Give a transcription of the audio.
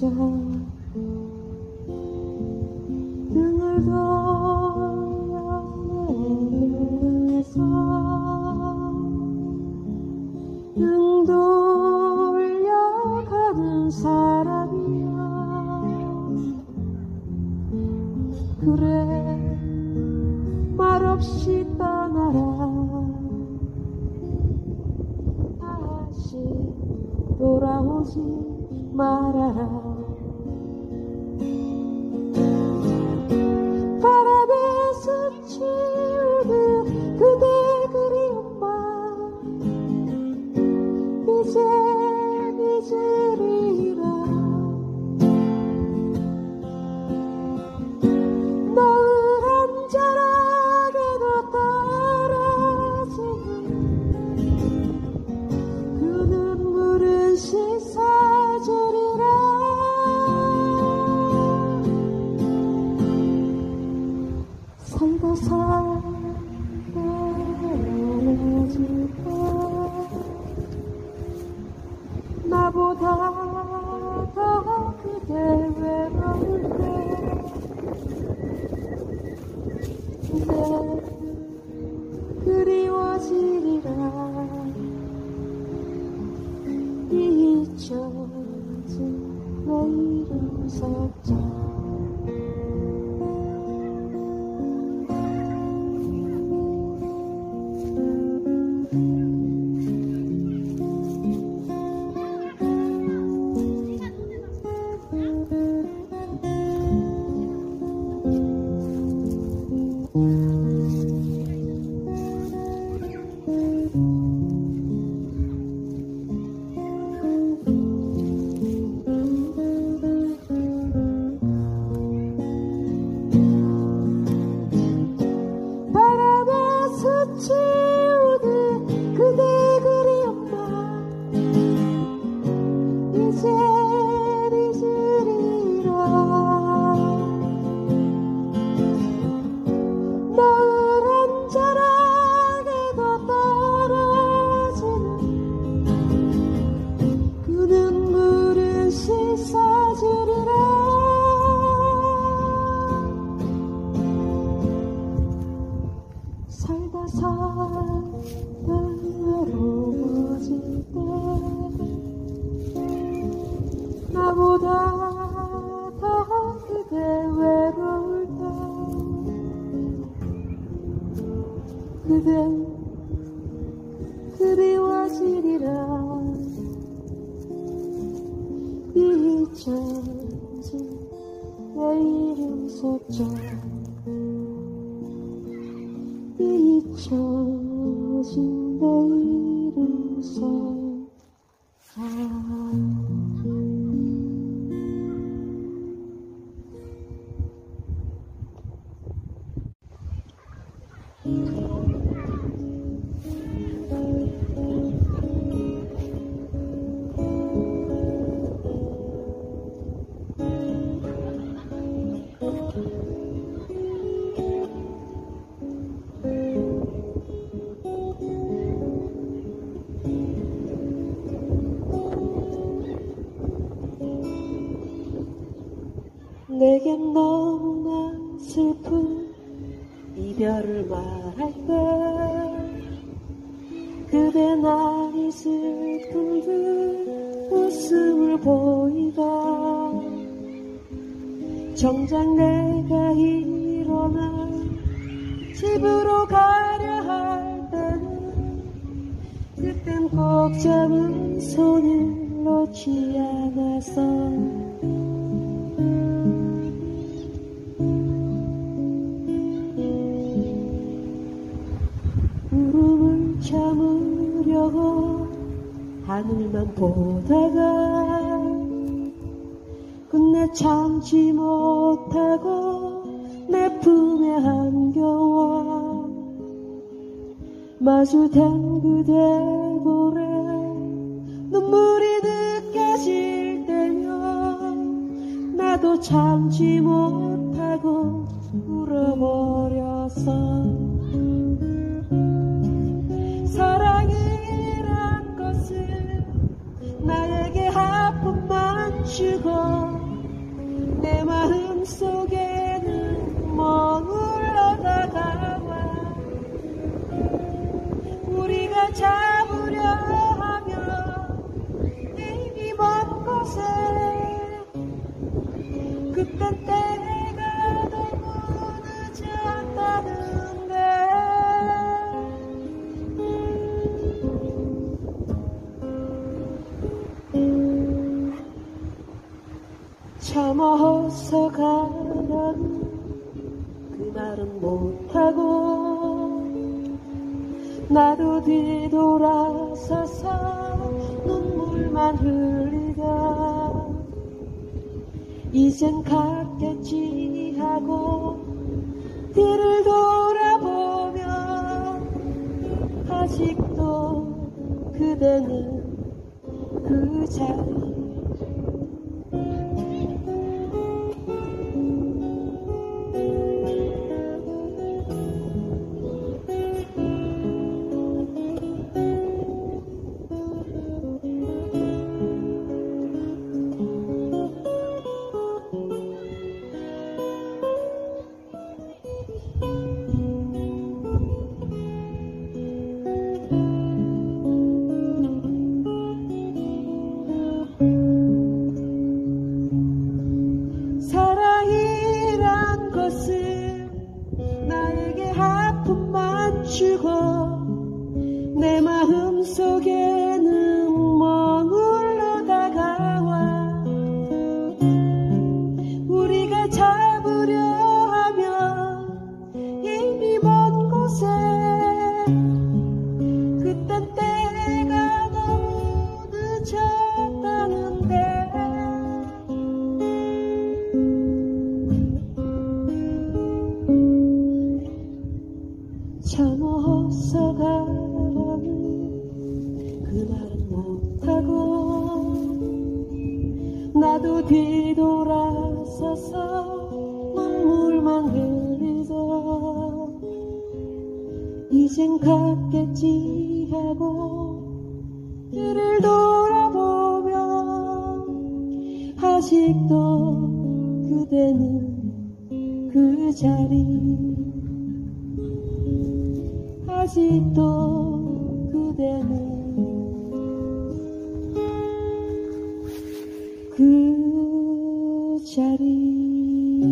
석자 등을 돌려 내면서 등 돌려 가는 사람이야. 그래 말없이 떠나라. 다시 돌아오지 말아라 그대 그리워지리라. 잊혀진 내 이름 속자 잊혀진 내 이름 속 슬픈 이별을 말할 때 그대 나이 슬픈 듯 웃음을 보이다. 정작 내가 일어나 집으로 가려 할 때는 그땐 꼭 잡은 손을 놓지 않았어 울음을 참으려고 하늘만 보다가 끝내 참지 못하고 내 품에 안겨와 마주된 그대 볼에 눈물이 느껴질 때면 나 나도 참지 못하고 울어버렸어 나에게 아픔만 주고 내 마음 속에는 머물러 다가 와 우리가 잡으려 하면 이미 먼 곳에 그땐 때 참아서 가라는 그 말은 못하고 나도 뒤돌아서서 눈물만 흘리다. 이젠 갔겠지 하고 뒤를 돌아보면 아직도 그대는 그 자리 내 마음 속에 나도 뒤돌아서서 눈물만 흘리다 이젠 갔겠지 하고 뒤를 돌아보면 아직도 그대는 그 자리. 아직도 그대는 그 자리